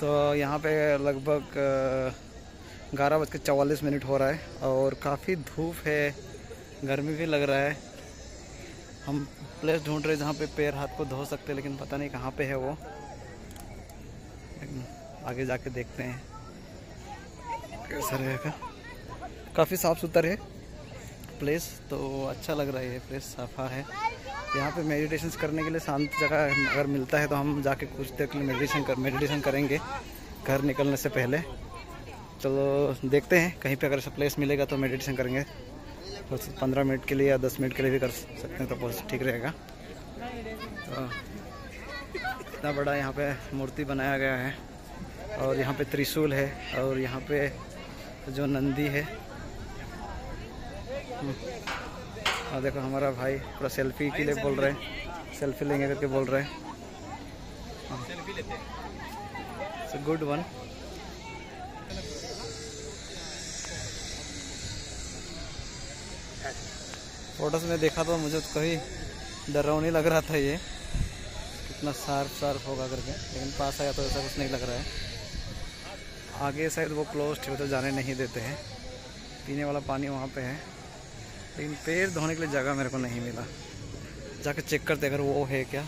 तो यहाँ पे लगभग ग्यारह बज के चवालीस मिनट हो रहा है और काफ़ी धूप है, गर्मी भी लग रहा है। हम प्लेस ढूंढ रहे जहाँ पे पैर हाथ को धो सकते हैं, लेकिन पता नहीं कहाँ पे है वो। आगे जाके देखते हैं। कैसा रहेगा काफ़ी साफ़ सुथरा है प्लेस तो अच्छा लग रहा है ये प्लेस सफ़ा है। यहाँ पे मेडिटेशन करने के लिए शांत जगह अगर मिलता है तो हम जाके कुछ देर के लिए मेडिटेशन कर मेडिटेशन करेंगे घर निकलने से पहले। चलो, देखते हैं, कहीं पे अगर ऐसा प्लेस मिलेगा तो मेडिटेशन करेंगे। तो पंद्रह मिनट के लिए या दस मिनट के लिए भी कर सकते हैं तो बहुत ठीक रहेगा। तो इतना बड़ा यहाँ पे मूर्ति बनाया गया है और यहाँ पे त्रिशूल है और यहाँ पे जो नंदी है। हम्म। और देखो, हमारा भाई पूरा सेल्फी के लिए बोल रहे हैं। सेल्फी लेंगे करके बोल रहे हैं। गुड वन फ़ोटोज़ में देखा तो मुझे तो कहीं डरावनी लग रहा था ये। कितना शार्प शार्प होगा करके। लेकिन पास आया तो ऐसा कुछ नहीं लग रहा है। आगे शायद वो क्लोज थे तो जाने नहीं देते हैं। पीने वाला पानी वहाँ पे है। लेकिन पैर धोने के लिए जगह मेरे को नहीं मिला। जाके चेक करते अगर वो है क्या।